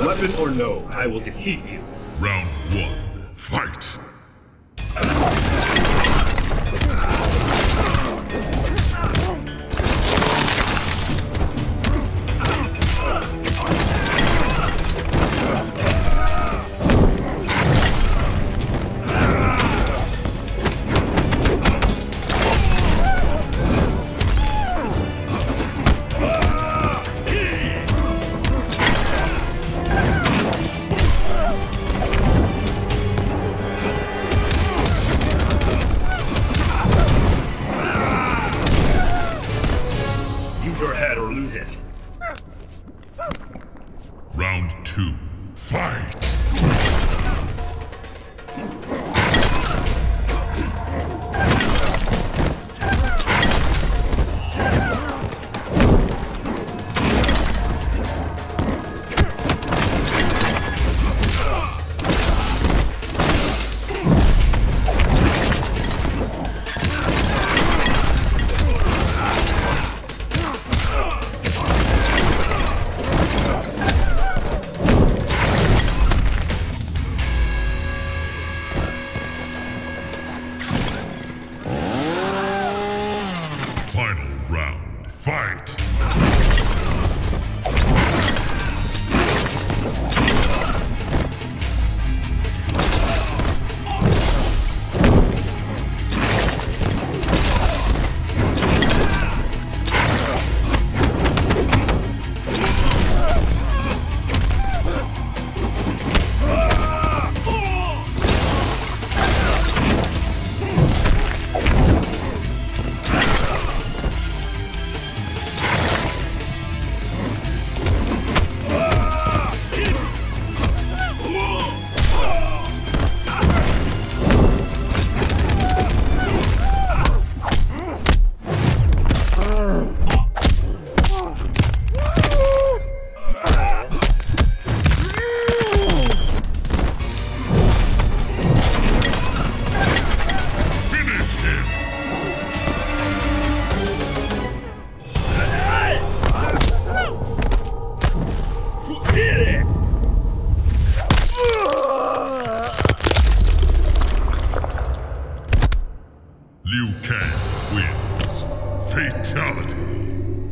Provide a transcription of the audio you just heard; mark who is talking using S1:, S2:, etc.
S1: weapon or no, I will defeat you.
S2: Round one, fight!
S1: lose your head or lose it. Round two, fight! Liu Kang wins. Fatality.